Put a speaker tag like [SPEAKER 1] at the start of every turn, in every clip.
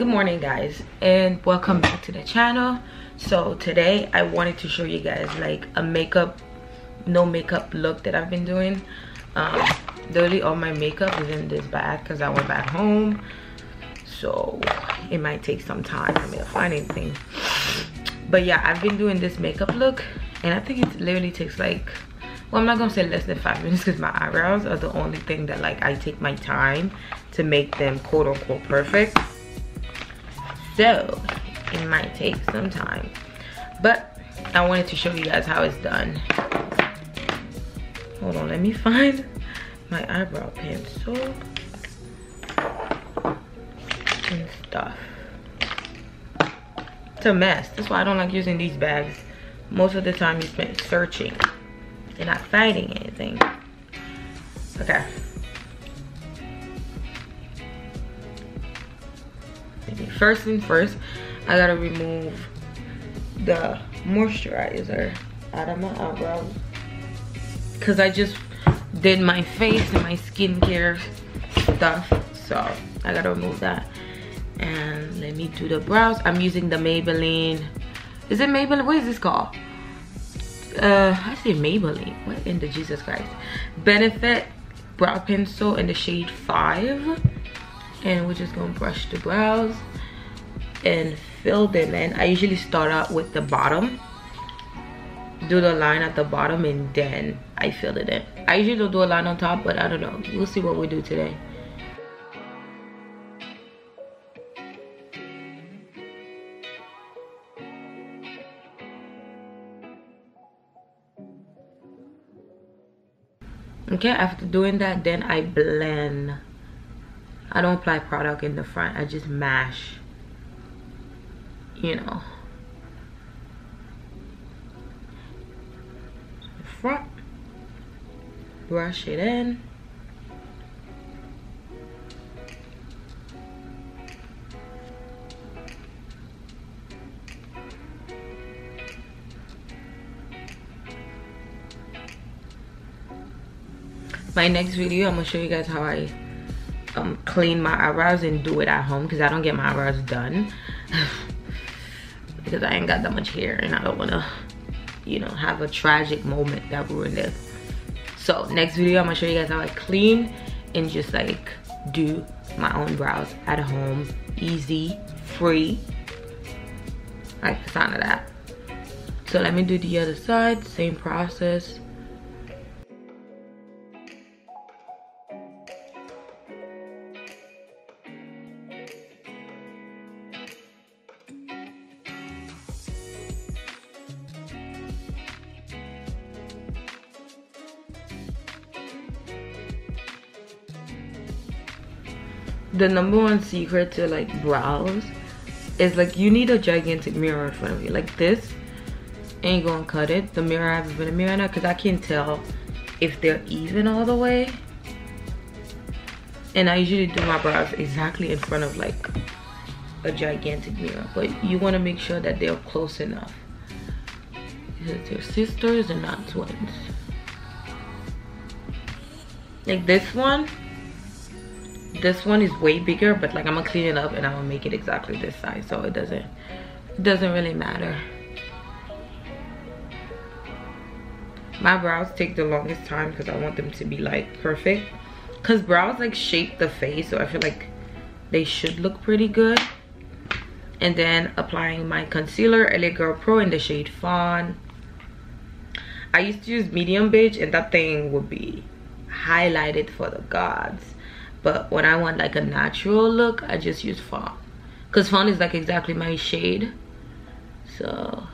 [SPEAKER 1] good morning guys and welcome back to the channel. So today i wanted to show you guys like a makeup no makeup look that i've been doing. Um literally all my makeup is in this bag because i went back home. So it might take some time for me to find anything. But yeah i've been doing this makeup look and i think it literally takes like well i'm not gonna say less than five minutes because my eyebrows are the only thing that like i take my time to make them quote unquote perfect so it might take some time but i wanted to show you guys how it's done. Hold on let me find my eyebrow pencil and stuff. It's a mess. That's why i don't like using these bags. Most of the time you spend searching and not finding anything. Okay first thing first i gotta remove the moisturizer. Out of my eyebrows because i just did my face and my skincare stuff so i gotta remove that. And let me do the brows. I'm using the maybelline. Is it maybelline? What is this called? Uh i say maybelline. What in the jesus christ? Benefit brow pencil in the shade five. And we're just gonna brush the brows and fill them in. I usually start out with the bottom do the line at the bottom and then i fill it in. I usually don't do a line on top but i don't know. We'll see what we do today. Okay after doing that then i blend. I don't apply product in the front. I just mash you know. Front. Brush it in. My next video i'm gonna show you guys how i um clean my eyebrows and do it at home because i don't get my eyebrows done because i ain't got that much hair and i don't want to you know have a tragic moment that ruined it. So next video i'm gonna show you guys how i clean and just like do my own brows at home. Easy free. I like the sound of that. So let me do the other side. Same process the number one secret to like brows is like you need a gigantic mirror in front of you. Like this ain't gonna cut it. The mirror i have been a mirror now because i can tell if they're even all the way. And i usually do my brows exactly in front of like a gigantic mirror but you want to make sure that they're close enough. Because they're sisters and not twins. Like this one this one is way bigger but like i'm gonna clean it up and i'm gonna make it exactly this size so it doesn't it doesn't really matter. My brows take the longest time because i want them to be like perfect. Because brows like shape the face so i feel like they should look pretty good. And then applying my concealer LA Girl Pro in the shade Fawn. I used to use medium beige and that thing would be highlighted for the gods but when i want like a natural look i just use fawn because fawn is like exactly my shade. So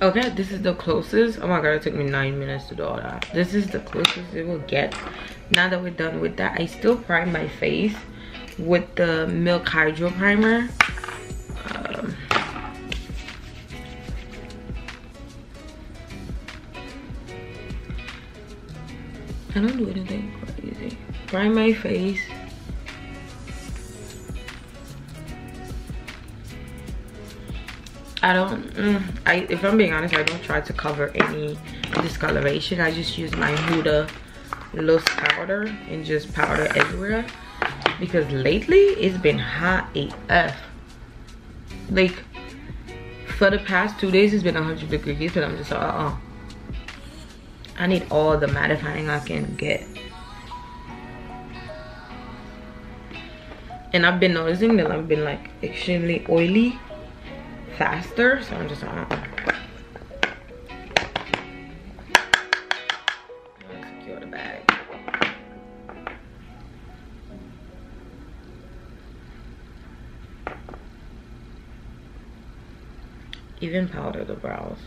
[SPEAKER 1] okay this is the closest. Oh my god it took me nine minutes to do all that. This is the closest it will get. Now that we're done with that i still prime my face with the milk hydro primer. Um, i don't do anything crazy. Prime my face I don't, mm, I, if I'm being honest, I don't try to cover any discoloration. I just use my Huda loose powder and just powder everywhere. Because lately, it's been hot AF. Like, for the past two days, it's been 100 degrees, but I'm just like, uh-uh. I need all the mattifying I can get. And I've been noticing that I've been like extremely oily faster. So I'm just uh, secure the bag. Even powder the brows.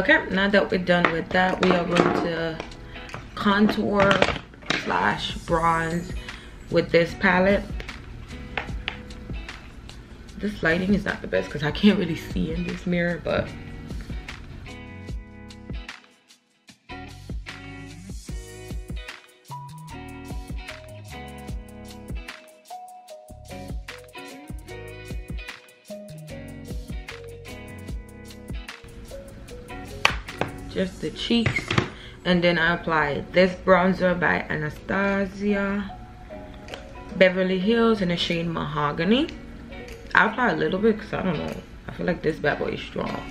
[SPEAKER 1] Okay now that we're done with that we are going to contour slash bronze with this palette. This lighting is not the best because i can't really see in this mirror but the cheeks and then I apply this bronzer by Anastasia Beverly Hills in the shade Mahogany. I apply a little bit because I don't know. I feel like this bad boy is strong.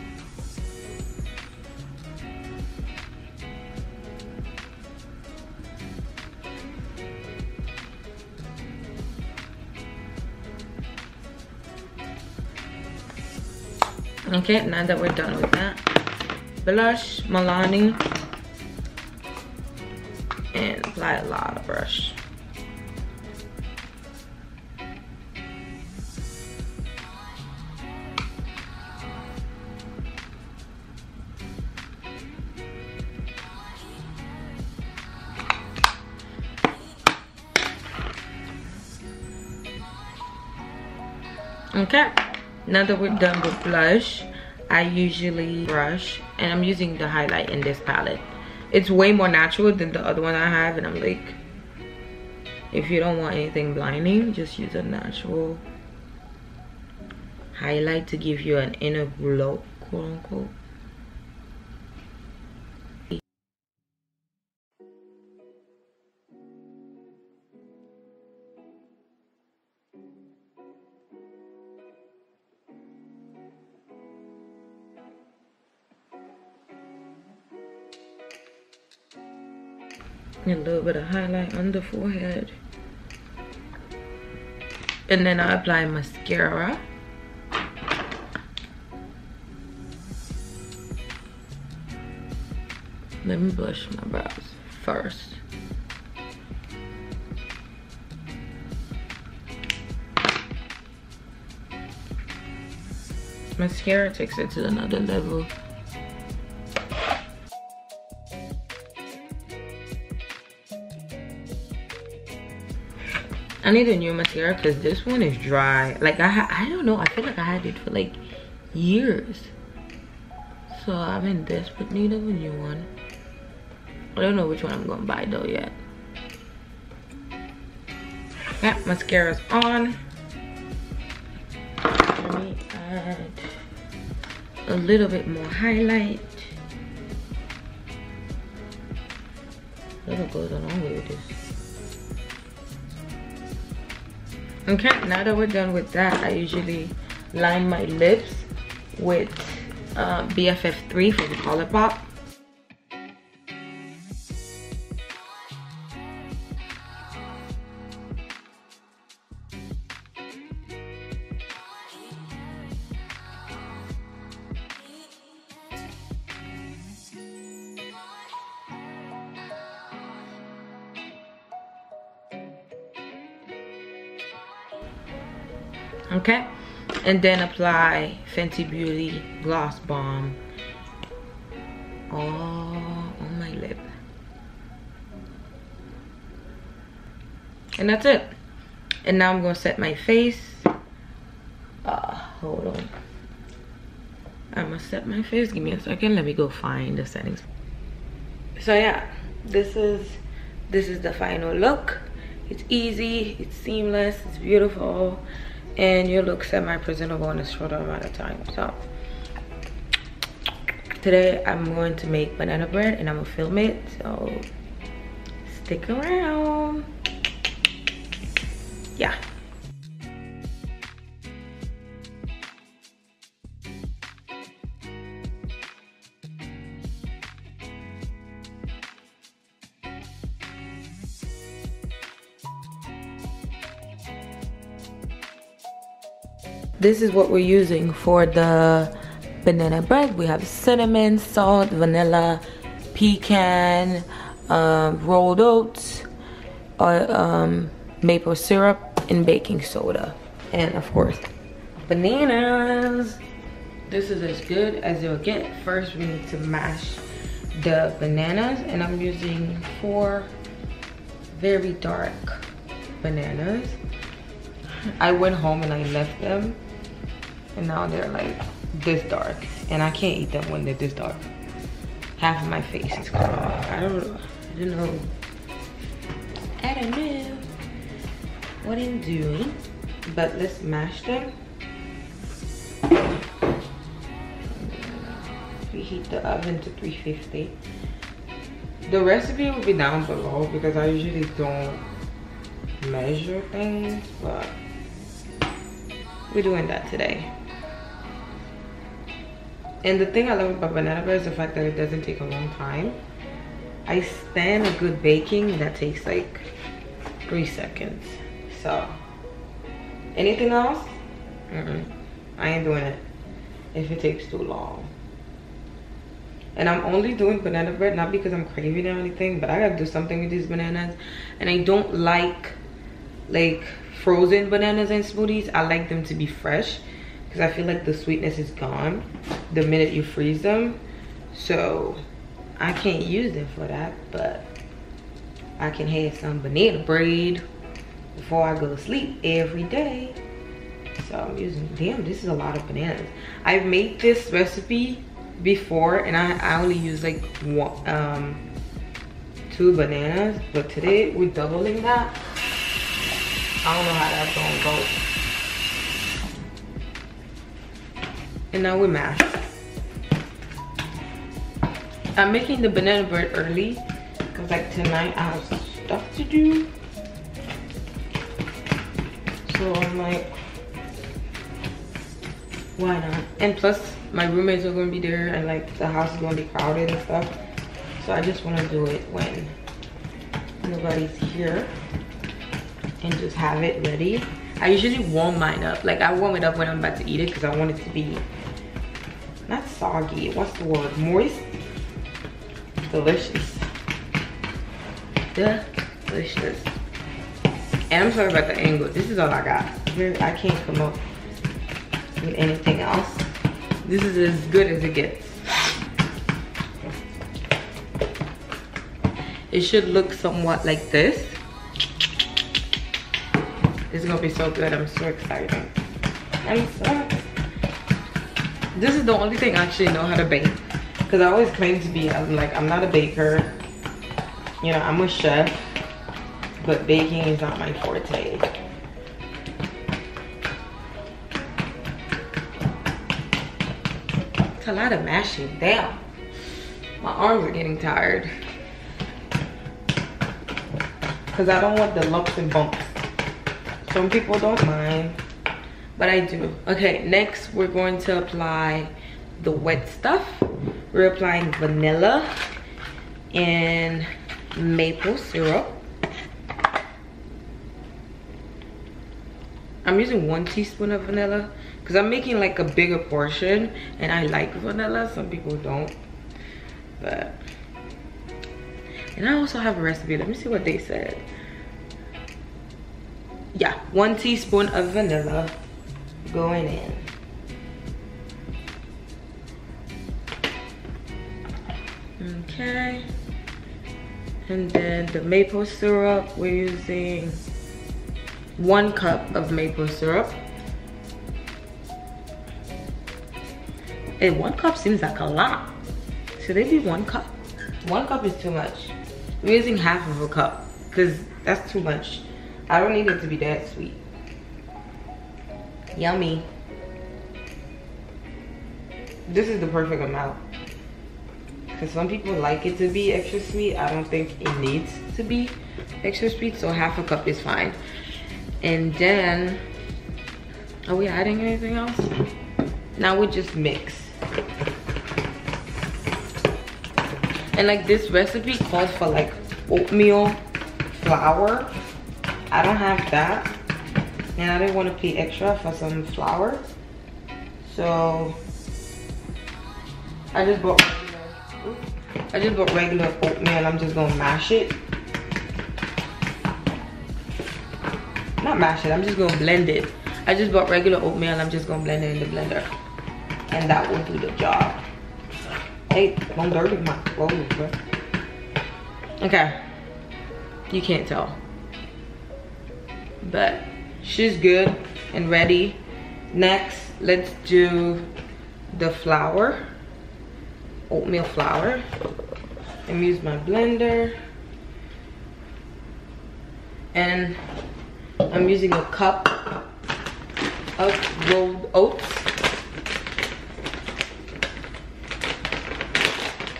[SPEAKER 1] Okay now that we're done with that blush Milani and apply a lot of brush. Okay now that we're done with blush I usually brush and I'm using the highlight in this palette. It's way more natural than the other one I have and I'm like, if you don't want anything blinding, just use a natural highlight to give you an inner glow, quote unquote. The forehead. And then I apply mascara. Let me blush my brows first. Mascara takes it to another level I need a new mascara because this one is dry. Like I, I don't know. I feel like I had it for like years. So I'm in desperate need of a new one. I don't know which one I'm gonna buy though yet. Yeah, mascara's on. Let me add a little bit more highlight. Little goes a long way with this. Okay now that we're done with that i usually line my lips with uh, bff3 from Colourpop okay? And then apply fenty beauty gloss bomb all on my lip. And that's it. And now i'm gonna set my face. Uh hold on. I'm gonna set my face. Give me a second. Let me go find the settings. So yeah. This is this is the final look. It's easy. It's seamless. It's beautiful and you look semi-presentable in a shorter amount of time. So today i'm going to make banana bread and i'm gonna film it. So stick around. Yeah this is what we're using for the banana bread. We have cinnamon salt vanilla pecan uh, rolled oats uh, um, maple syrup and baking soda. And of course bananas. This is as good as you'll get. First we need to mash the bananas and i'm using four very dark bananas. I went home and i left them and now they're like this dark. And i can't eat them when they're this dark. Half of my face is cut off i don't know. I don't know. I don't know. What I'm doing, but let's mash them. Preheat the oven to 350. The recipe will be down below because I usually don't measure things, but we're doing that today. And the thing I love about banana bread is the fact that it doesn't take a long time. I stand a good baking that takes like three seconds. So, anything else? Mm -mm. I ain't doing it if it takes too long. And I'm only doing banana bread, not because I'm craving or anything, but I gotta do something with these bananas. And I don't like, like, frozen bananas in smoothies. I like them to be fresh because I feel like the sweetness is gone the minute you freeze them. So, I can't use them for that, but I can have some banana bread before I go to sleep every day. So I'm using, damn, this is a lot of bananas. I've made this recipe before and I, I only use like one, um, two bananas. But today we're doubling that. I don't know how that's gonna go. And now we mash. I'm making the banana bread early because like tonight I have stuff to do so I'm like, why not? And plus, my roommates are gonna be there and like the house is gonna be crowded and stuff. So I just wanna do it when nobody's here and just have it ready. I usually warm mine up. Like I warm it up when I'm about to eat it because I want it to be soggy. What's the word? Moist. Delicious. Delicious. And I'm sorry about the angle. This is all I got. I can't come up with anything else. This is as good as it gets. It should look somewhat like this. It's gonna be so good. I'm so excited. I'm so This is the only thing I actually know how to bake. Because I always claim to be, I'm like, I'm not a baker. You know, I'm a chef but baking is not my forte. It's a lot of mashing. Damn. My arms are getting tired. Because I don't want the lumps and bumps. Some people don't mind, but I do. Okay, next we're going to apply the wet stuff. We're applying vanilla and maple syrup. I'm using one teaspoon of vanilla because I'm making like a bigger portion and I like vanilla. Some people don't. But, and I also have a recipe. Let me see what they said. Yeah, one teaspoon of vanilla. Going in. Okay. And then the maple syrup, we're using one cup of maple syrup. And one cup seems like a lot. Should it be one cup? One cup is too much. We're using half of a cup because that's too much. I don't need it to be that sweet. Yummy. This is the perfect amount. Because some people like it to be extra sweet. I don't think it needs to be extra sweet. So half a cup is fine. And then, are we adding anything else? Now we just mix. And like this recipe calls for like oatmeal flour. I don't have that. And I didn't want to pay extra for some flour. So I just bought I just bought regular oatmeal. I'm just gonna mash it. Not mash it, I'm just gonna blend it. I just bought regular oatmeal. I'm just gonna blend it in the blender. And that will do the job. Hey, don't dirty my clothes, bro. Okay. You can't tell. But she's good and ready. Next, let's do the flour oatmeal flour. I'm use my blender. And I'm using a cup of rolled oats.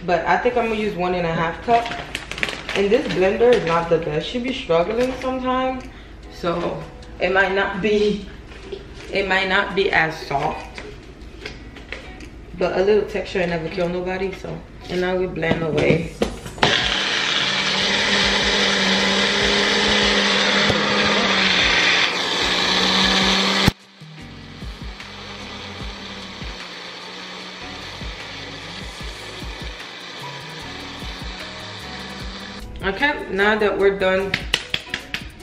[SPEAKER 1] But I think I'm gonna use one and a half cup. And this blender is not the best. Should be struggling sometimes. So it might not be, it might not be as soft but a little texture never kill nobody, so. And now we blend away. Okay, now that we're done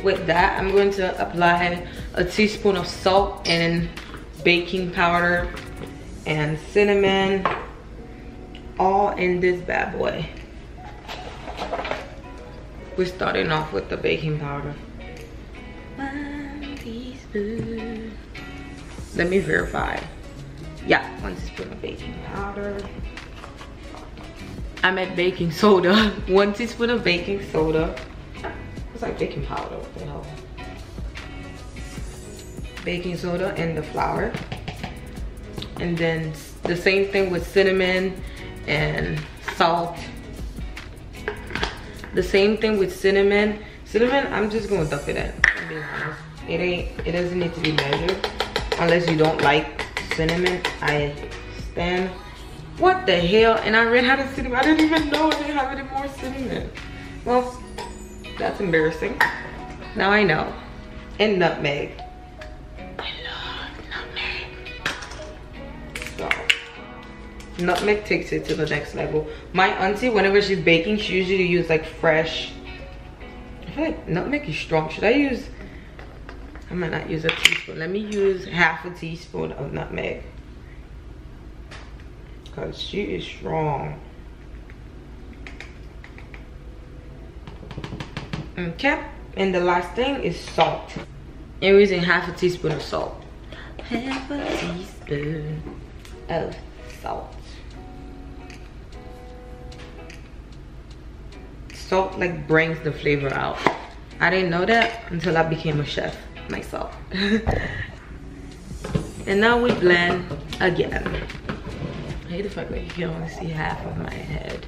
[SPEAKER 1] with that, I'm going to apply a teaspoon of salt and baking powder and cinnamon all in this bad boy. We're starting off with the baking powder. One teaspoon. Let me verify. Yeah one teaspoon of baking powder. I meant baking soda. One teaspoon of baking soda it's like baking powder what the hell? Baking soda and the flour. And then the same thing with cinnamon and salt. The same thing with cinnamon. Cinnamon i'm just gonna dump it in it ain't it doesn't need to be measured. Unless you don't like cinnamon i stand. What the hell? And i ran out of cinnamon. I didn't even know i didn't have any more cinnamon. Well that's embarrassing. Now i know. And nutmeg. Nutmeg. Takes it to the next level. My auntie whenever she's baking she usually uses like fresh i feel like nutmeg is strong. Should i use i might not use a teaspoon. Let me use half a teaspoon of nutmeg. Because she is strong okay and the last thing is salt. And we're using half a teaspoon of salt. Half a teaspoon of salt. Salt like brings the flavor out. I didn't know that until i became a chef myself. And now we blend again. I hate the fact that you can only see half of my head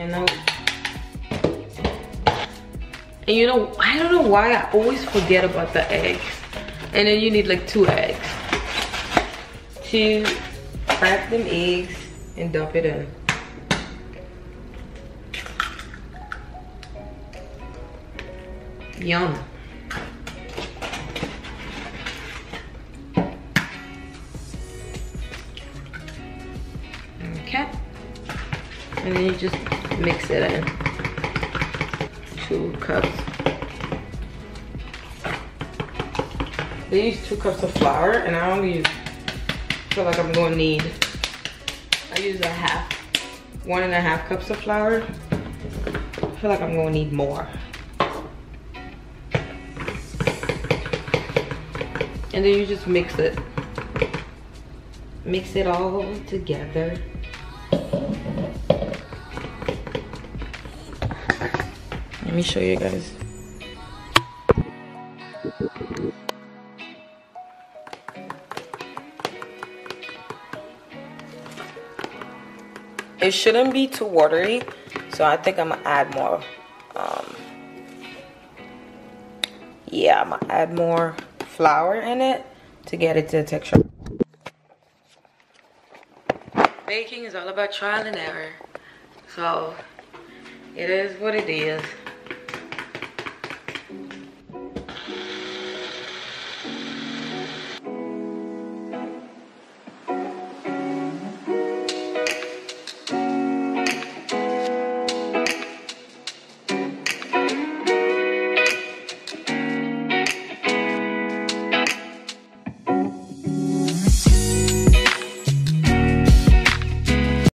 [SPEAKER 1] and you know i don't know why i always forget about the eggs and then you need like two eggs to crack them eggs and dump it in. Yum. Okay. And then you just mix it in. two cups. They use two cups of flour and I only use, feel like I'm gonna need, I use a half, one and a half cups of flour. I feel like I'm gonna need more. And then you just mix it. Mix it all together. Let me show you guys. It shouldn't be too watery, so I think I'm gonna add more. Um, yeah, I'm gonna add more flour in it to get it to the texture. Baking is all about trial and error. So it is what it is.